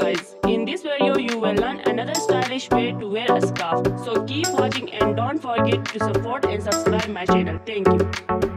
guys, in this video you will learn another stylish way to wear a scarf. So keep watching and don't forget to support and subscribe my channel. Thank you.